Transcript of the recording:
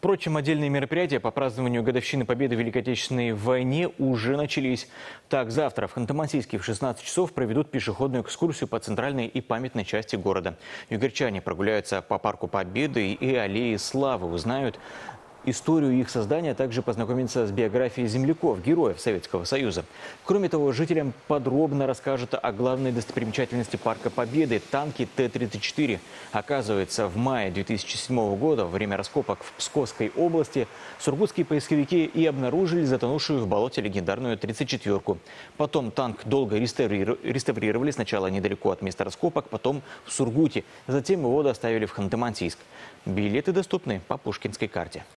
Впрочем, отдельные мероприятия по празднованию годовщины победы в Великой Отечественной войне уже начались. Так, завтра в Ханты-Мансийске в 16 часов проведут пешеходную экскурсию по центральной и памятной части города. Югорчане прогуляются по парку Победы и аллее Славы, узнают историю их создания, а также познакомиться с биографией земляков, героев Советского Союза. Кроме того, жителям подробно расскажут о главной достопримечательности Парка Победы – танки Т-34. Оказывается, в мае 2007 года, во время раскопок в Псковской области, сургутские поисковики и обнаружили затонувшую в болоте легендарную 34-ку. Потом танк долго реставрировали, сначала недалеко от места раскопок, потом в Сургуте. Затем его доставили в Ханты-Мансийск. Билеты доступны по Пушкинской карте.